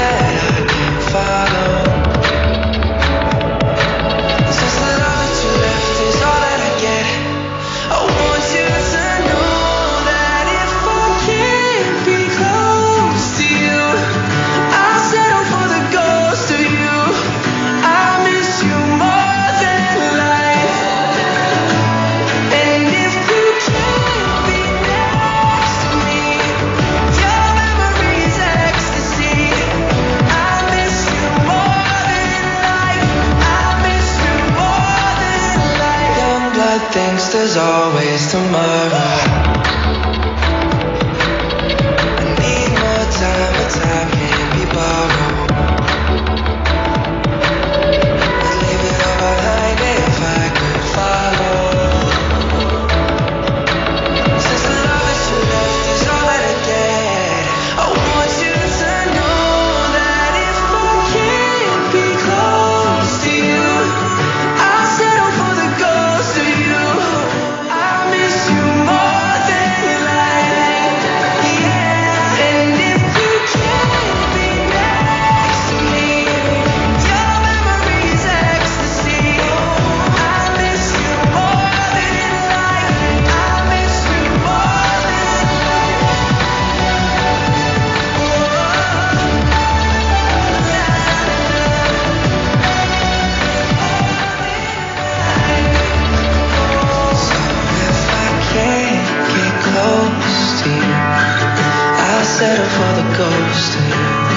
that Blood thinks there's always tomorrow. For the ghost.